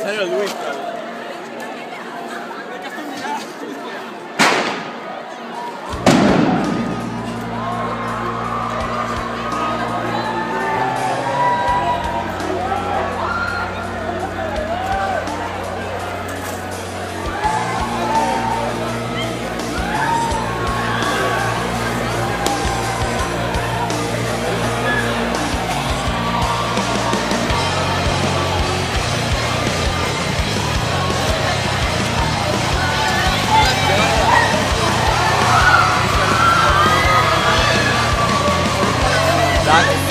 Serio lui? ได้